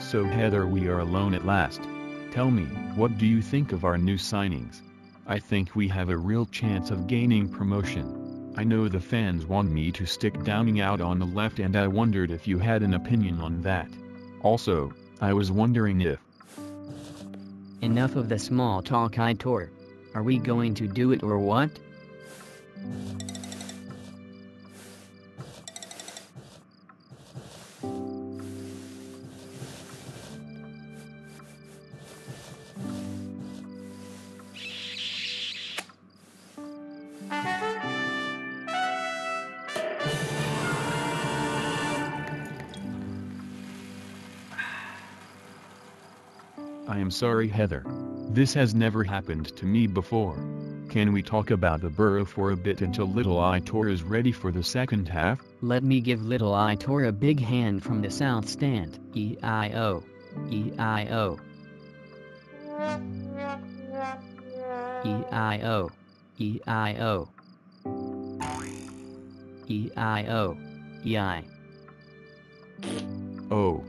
So Heather we are alone at last. Tell me, what do you think of our new signings? I think we have a real chance of gaining promotion. I know the fans want me to stick Downing out on the left and I wondered if you had an opinion on that. Also, I was wondering if... Enough of the small talk Aitor. Are we going to do it or what? I am sorry Heather. This has never happened to me before. Can we talk about the Boro for a bit until little Aitor is ready for the second half? Let me give little Aitor a big hand from the south stand. E-I-O. E-I-O. E-I-O. E-I-O. E-I-O. E-I. Oh.